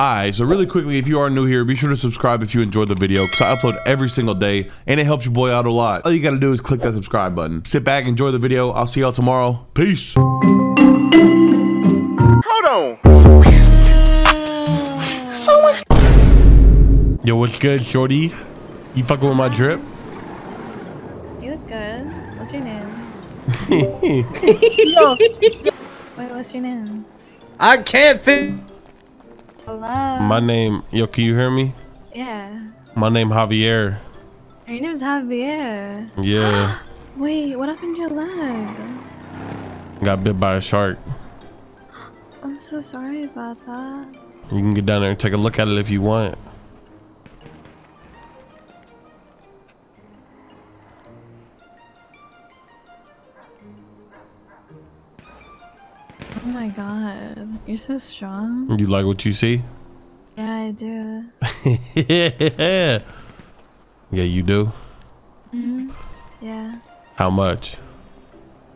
Alright, so really quickly, if you are new here, be sure to subscribe if you enjoyed the video because I upload every single day and it helps your boy out a lot. All you gotta do is click that subscribe button. Sit back, enjoy the video. I'll see y'all tomorrow. Peace. Hold on. So much. Yo, what's good, shorty? You fucking with my drip? You look good. What's your name? Yo. Wait, what's your name? I can't fit. Hello. my name, yo, can you hear me? Yeah. My name Javier. Your name's Javier. Yeah, Wait, what happened to your leg? got bit by a shark. I'm so sorry about that. You can get down there and take a look at it if you want. My god. You're so strong. You like what you see? Yeah, I do. yeah. Yeah, you do. hmm Yeah. How much?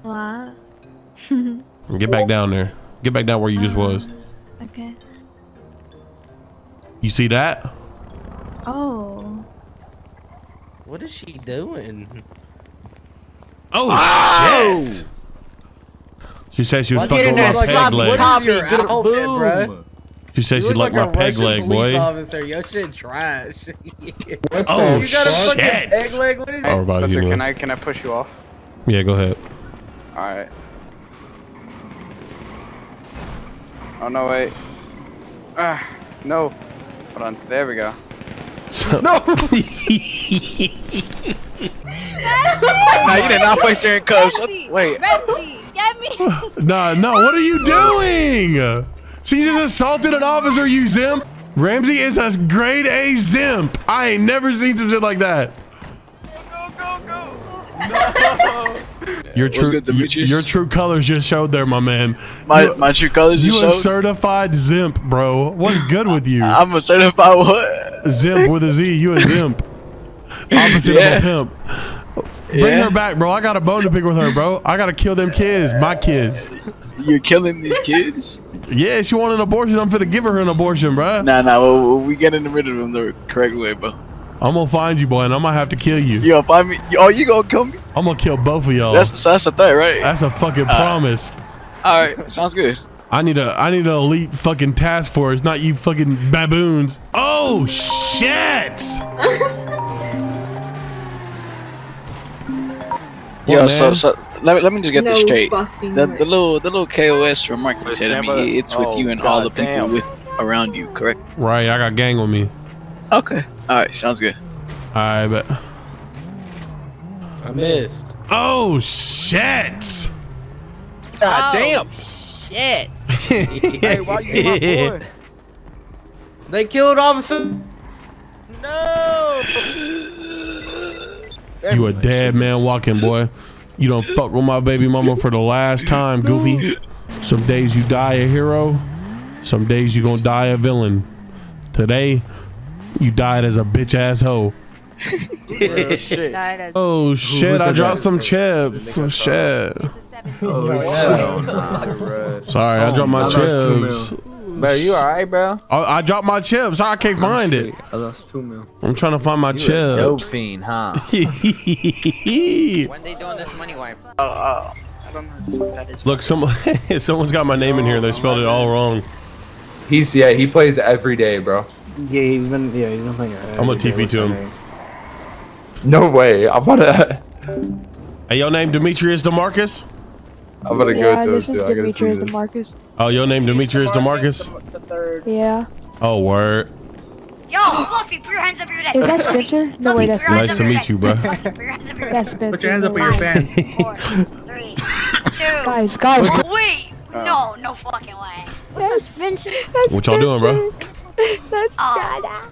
A lot. Get back down there. Get back down where you just was. Okay. You see that? Oh. What is she doing? Oh, shit! She said she was fucking with my peg leg. What is your outfit, bro? She said You she liked like my peg Russian leg, boy. Officer. Your shit trash. Oh you got a fucking shit! peg leg? What is Oh, about Spencer, you, can man. I can I push you off? Yeah, go ahead. All right. Oh no, wait. Ah, no. Hold on. There we go. no. no, you did not place your cuffs. Wait. Ramsey, get me! Nah, no. What are you doing? She just assaulted an officer. You zimp. Ramsey is a grade A zimp. I ain't never seen some shit like that. Go go go. Your true, good, your true colors just showed there, my man. My You- my true colors just showed. You a showed. certified zimp, bro. What's good with you? I'm a certified what? Zimp with a Z. You a zimp. Opposite Yeah. of a pimp. Bring Yeah. her back, bro. I got a bone to pick with her, bro. I gotta kill them kids, my kids. You're killing these kids? Yeah, she want an abortion. I'm finna give her an abortion, bro. Nah, nah. Well, we getting rid of them the correct way, bro. I'm gonna find you, boy, and I'm gonna have to kill you. You gonna find me? Oh, you gonna kill me? I'm gonna kill both of y'all. That's so that's the threat, right? That's a fucking promise. All right, sounds good. I need a I need an elite fucking task force, not you fucking baboons. Oh shit! Yo, What, so man? so let me, let me just get this straight. The the little the little KOS remark you said to me, it's with Oh, you and all the people goddamn. with around you, correct? Right, I got gang with me. Okay. All right, sounds good. I bet. I missed. Oh shit! God oh, damn. Shit. Hey, why you hit my boy? They killed officer. No. You a dead man walking, boy. You don't fuck with my baby mama for the last time, Goofy. Some days you die a hero, some days you gonna die a villain. Today, you died as a bitch ass hoe. Real oh, shit. Oh shit, I dropped some chips. Oh, shit. Sorry, I dropped my chips. Bro, you alright, bro? I, I dropped my chips. I can't oh, find it. I lost two mil. I'm trying to find my You a dope fiend, huh? When they doing this money wipe? Uh, uh, I don't know what that is. Look, someone, someone's got my name in here. They spelled it all wrong. He's yeah, he plays every day, bro. yeah, he's been yeah, he's been playing. I'm gonna TP to him. No way. I'm about to Hey, your name Demetrius Demarcus? I'm about to Yeah, go to this him too. I gotta see this. DeMarcus. Oh, your name Demetrius Demarcus? Yeah. Oh, word. Yo, Fluffy, put your hands up your neck. Is that Spencer? No, wait, that's Nice to meet you, bro. Put your hands up your That's neck. Spencer. Put your hands up for your fan. Four, three, two. Guys, guys. Oh, wait. No, no fucking way. What's up, Spencer? That's What y'all doing, bro? Spencer. That's Oh. Dada.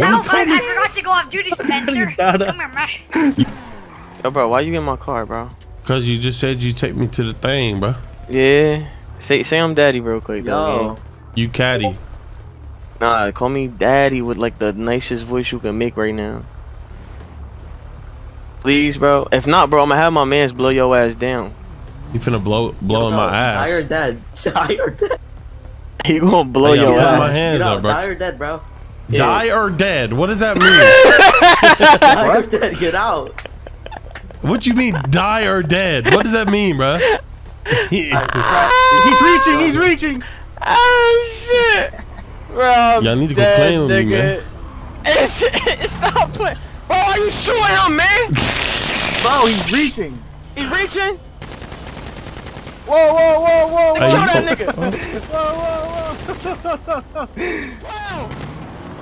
No, I, I forgot to go off duty, Spencer. Come here, man. Yo, bro, why you in my car, bro? Cause you just said you take me to the thing, bro. Yeah. Say say I'm daddy real quick, though. Yo. You caddy. Nah, call me daddy with like the nicest voice you can make right now. Please, bro. If not, bro, I'm gonna have my mans blow your ass down. You finna blow blow in my I ass. heard that. I heard that. He gonna blow Hey, I'm your putting my ass. hands up, bro. Die or dead, bro. Die or dead? What does that mean? Die or dead. Get out. What you mean die or dead? What does that mean, bro? He's reaching. He's reaching. Oh shit, bro. Y'all need to go dead, play with me, man. nigga. It's, it's stop playing. Bro, are you shooting him, man? Bro, he's reaching. He's reaching. Whoa, whoa, whoa, whoa, Hey, Show that nigga. Oh. whoa, whoa, whoa. Wow.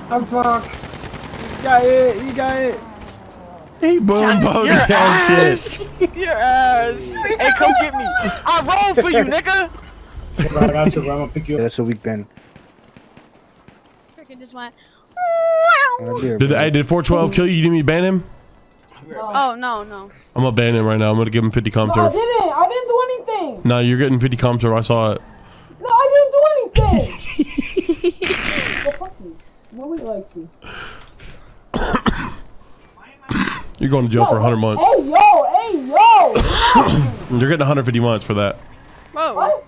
I'm fuck. He got it. He got it. He boom boom Your that ass. shit. Your ass. Hey, come get me. I rolled for you, nigga. I got you, bro. I'm pick you up. That's a weak Ben. Freaking just went. Did hey, did 412 kill you? You didn't mean ban him? Oh no no. I'm gonna ban him right now. I'm gonna give him 50 comp turf. didn't. I didn't do anything. No, you're getting 50 comp turf. I saw it. No, I didn't do anything. well, fuck you. Nobody likes you. You're going to jail for 100 months. Hey yo, hey yo. You're getting 150 months for that. Whoa. what?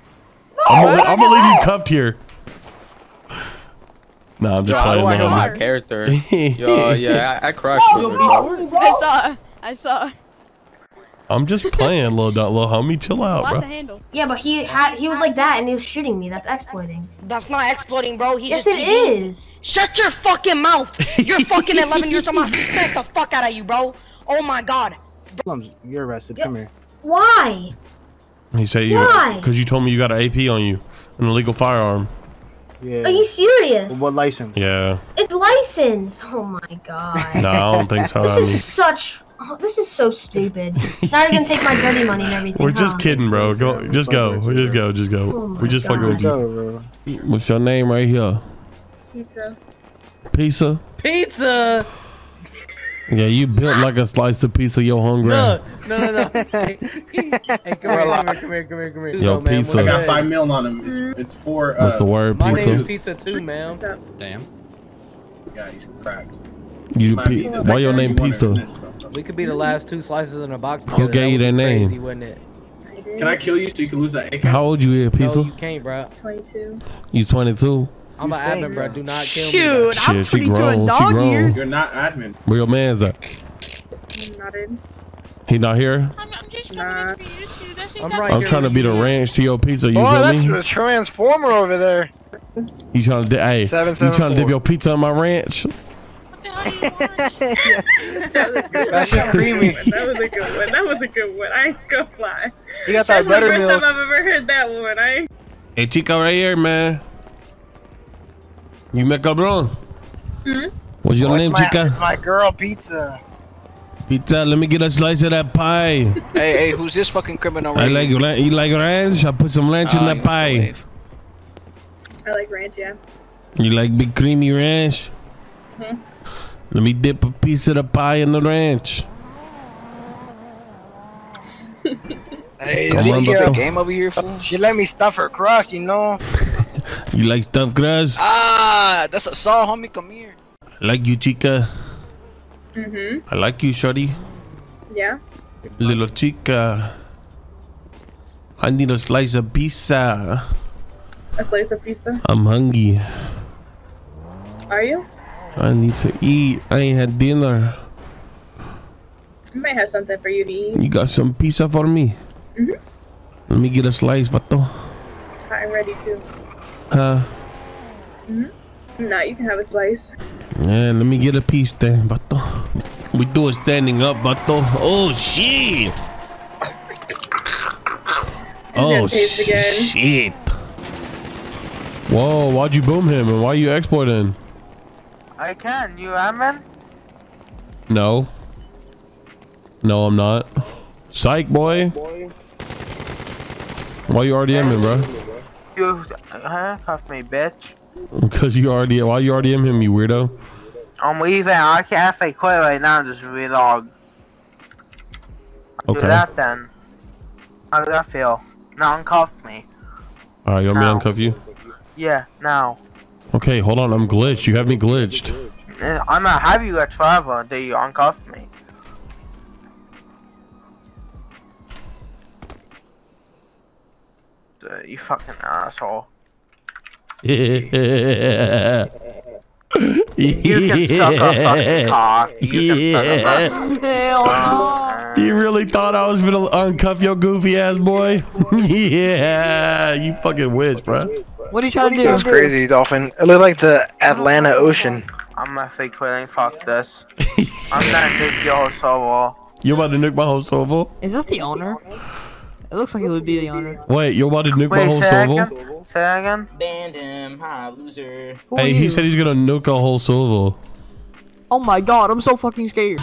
I'm gonna, I'm gonna leave you cuffed here. Nah, I'm just Yo, I playing. like my character. Yo, yeah, I, I crushed No, with it. no, bro. I saw. I saw. I'm just playing, little dot, little homie. Chill out, lot bro. to handle. Yeah, but he had he was like that and he was shooting me. That's exploiting. That's not exploiting, bro. He Yes, it is. Shut your fucking mouth. You're fucking 11 years old. I'm gonna smack the fuck out of you, bro. Oh my god. You're arrested. Come here. Why? He say you Why? because you told me you got an AP on you, an illegal firearm. Yeah. Are you serious? What license? Yeah. It's licensed. Oh my god. No, I don't think so. I This mean, is such. Oh, this is so stupid. now you're gonna take my dirty money and everything. we're just kidding, bro. Go, just go, just go, just Oh go. my we just fucking with you. Go. What's your name right here? Pizza. Pizza. Pizza. Yeah, you built like a slice of pizza. You're hungry. No, no, no, no. hey, come here, come here, come here, come here, come here, come. Yo, man, pizza. what's I got five mil on him. It's, it's for. What's the uh, word? My name's Pizza. Pizza too, man. Damn. Yeah, he's cracked. You. Might be why your name you Pizza? We could be the last two slices in a box Who together. gave you would that name? Crazy, wouldn't it? Can I kill you so you can lose that AK? How old you here, No, Pizza? you can't, bro. 22. You 22. I'm an admin, bro. bro. Do not kill me. bro. Shoot, I'm Shit, she 22 grown. in She dog grown. years. You're not admin. Where your man's at? Not in. He not here. Nah. I'm right I'm here trying to be the ranch to your pizza. You Oh, feel that's me? the transformer over there. You trying to? Di- hey, you trying to 774. dip your pizza on my ranch? That shit creamy. That was a good one. That was a good one. I ain't gonna lie. You got that buttermilk. I've ever heard that one. I Hey, Chica, right here, man. You me cabrón. What's your Oh, name, my, Chica? It's my girl pizza. Pizza. Let me get a slice of that pie. Hey, hey, who's this fucking criminal? I right like here? you like ranch. I put some ranch in Ah, that pie. I like ranch, yeah. You like big creamy ranch? Mhm. Let me dip a piece of the pie in the ranch. Hey, Come this on, girl, Bato. Game over here, fool. she let me stuff her crust, you know. You like stuffed crust? Ah, that's a saw, homie. Come here. I like you, Chica. Mhm. I like you, shorty. Yeah. Little chica. I need a slice of pizza. A slice of pizza. I'm hungry. Are you? I need to eat. I ain't had dinner. I might have something for you to eat. You got some pizza for me? Mhm. Let me get a slice, vato. I'm ready to. Huh? Mhm. Nah, you can have a slice. Yeah, let me get a piece then, vato. We do it standing up, vato. Oh, shit. Oh, shit. Whoa, why'd you boom him and why are you exporting? I can. You admin? No. No, I'm not. Psych, boy. Why you already in him, bro? You handcuffed me, bitch. Because you already, why you already in him, you weirdo? I'm leaving. I can't quit right now. Just relog. Okay. Do that then. How does that feel? Now uncuff me. Alright, you want me to uncuff you? Yeah, now. Okay, hold on, I'm glitched. You have me glitched. I'm gonna have you at forever until you uncuff me. Uh, You fucking asshole. Yeah. You can suck a fucking cock. You can suck a fucking Hell no. You really thought I was gonna uncuff your goofy ass boy? yeah, you fucking wish, bro. What are you trying to do? That's crazy, Dolphin. It looked like the Atlanta Ocean. I'm not fake quitting. Fuck this. I'm not Nick Yo Solo. You about to nuke my whole server? Is this the owner? It looks like it would be the owner. Wait, you're about to nuke my Wait, whole say server? again? Say again? Banned him, ha, loser. Who Hey, he said he's gonna nuke a whole server. Oh my god, I'm so fucking scared.